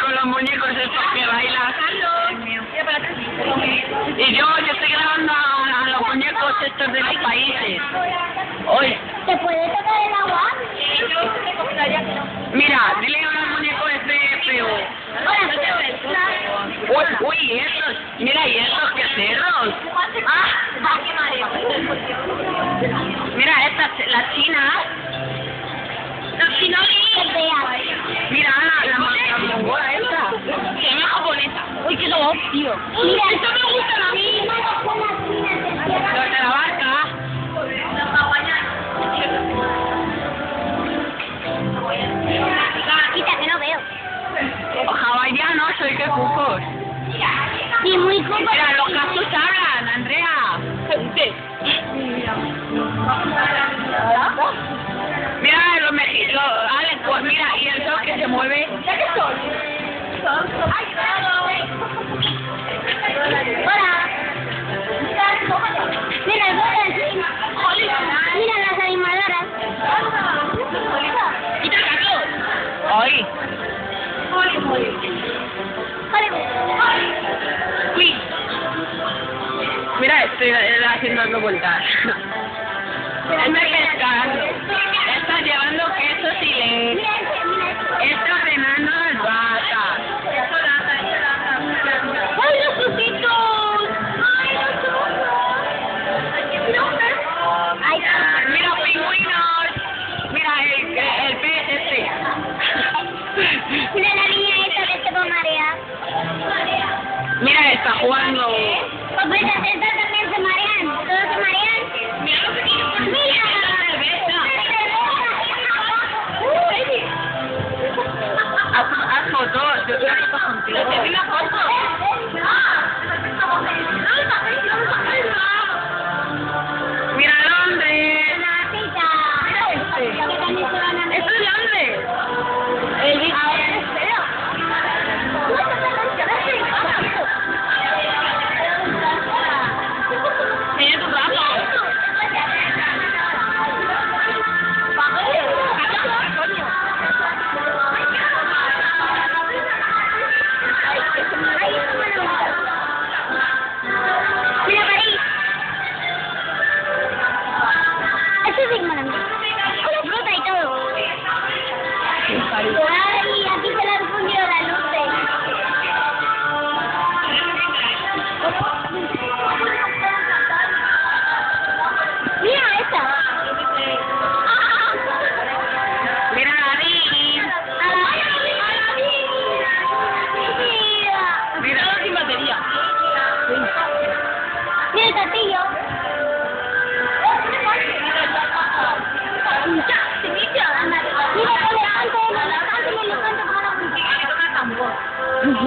Con los muñecos estos que bailan. Y yo, yo estoy grabando a, a los muñecos estos de los países. Hoy, ¿Te puede tocar el agua? mira, dile a los muñecos este feo. Uy, uy, ¿y estos, mira, y estos que cerros. ¡Ah! Chinos Que veas. Mira, la, la, la mongola esta. Se llama japonesa. Uy, qué lobo, tío. Mira, Esto me gusta a mí. De la barca. Quita, que no veo. Hawaianos, soy que cucos. Sí, muy. Mira, los cactus hablan, Andrea. Gente. Mira, estoy haciendo dando vueltas. Está pescando. Está llevando quesos y leche. es, a Juan o... Pues voy a hacer también se marean. Todos se marean. Mira. Haz, haz fotos, yo quiero fotos contigo. Te vi la foto.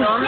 mom.